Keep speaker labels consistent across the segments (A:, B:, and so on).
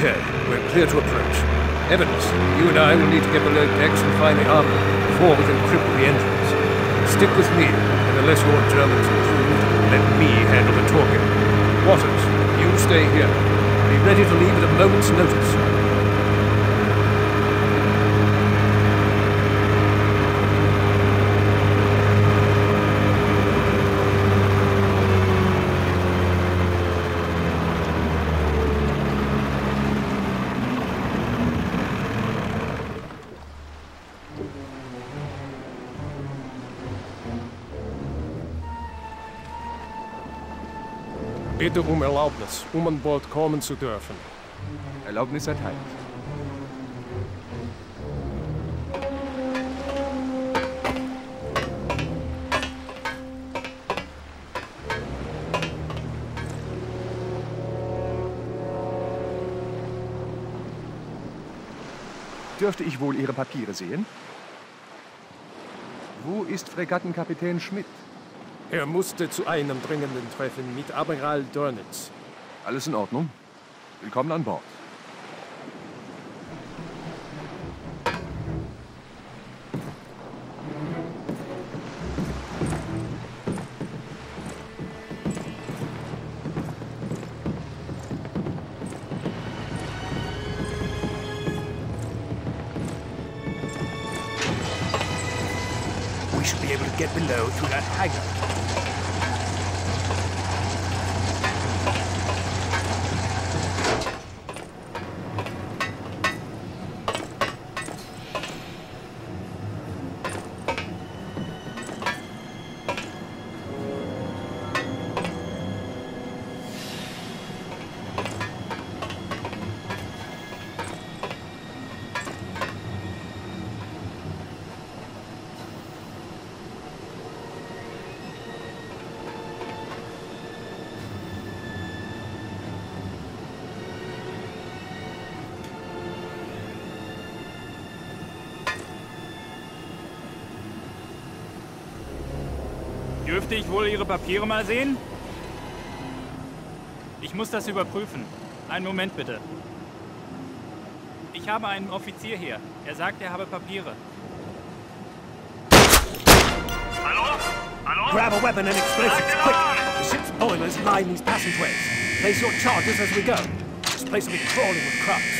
A: Okay, we're clear to approach. Evans, you and I will need to get below decks and find the armor before we can cripple the engines. Stick with me, and unless your German's improved, let me handle the talking. Waters, you stay here. Be ready to leave at a moment's notice.
B: Bitte um Erlaubnis, um an Bord kommen zu dürfen.
C: Erlaubnis erteilt. Dürfte ich wohl Ihre Papiere sehen? Wo ist Fregattenkapitän Schmidt?
B: Er musste zu einem dringenden Treffen mit Admiral Dörnitz.
C: Alles in Ordnung. Willkommen an Bord.
A: We should be able to get below through that hangar.
D: Dürfte ich wohl Ihre Papiere mal sehen? Ich muss das überprüfen. Einen Moment bitte. Ich habe einen Offizier hier. Er sagt, er habe Papiere.
E: Hallo? Hallo?
A: Grab a weapon and explosives, quick! The ship's boilers line these passageways. Place your charges as we go. This place will be crawling with Krupps.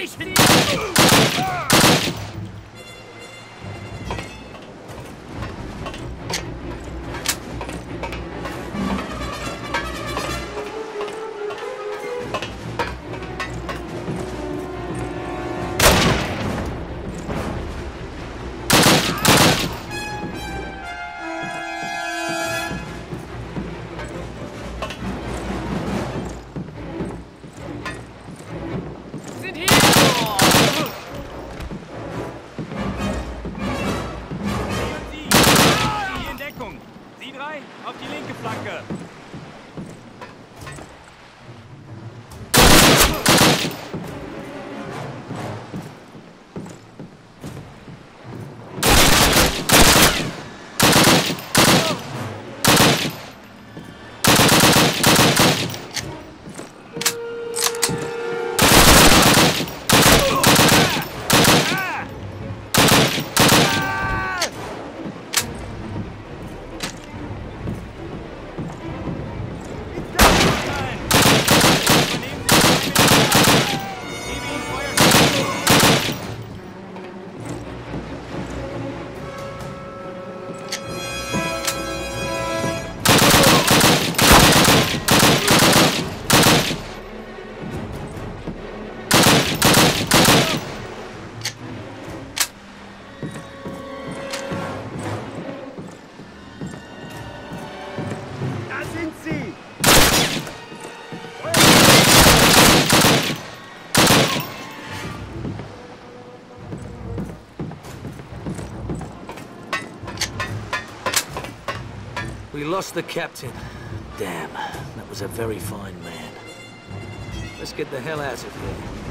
D: Weichen!
F: We lost the captain. Damn, that was a very fine man. Let's get the hell out of here.